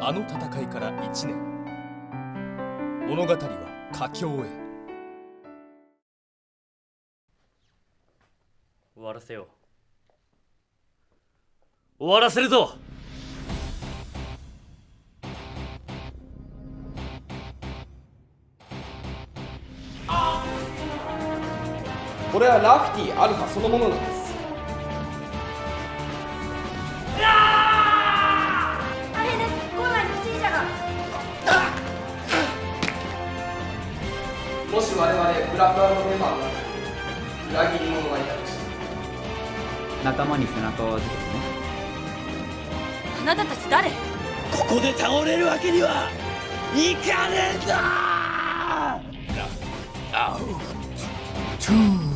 あの戦いから1年。物語は佳境へ。終わらせよう。終わらせるぞ。これはラフティアルファそのものなんですもし我々ブラックアウトメンバーの中に裏切り者がいたとして。仲間に背中を預けてね。あなたたち誰？ここで倒れるわけにはいかねえんだアウトゥー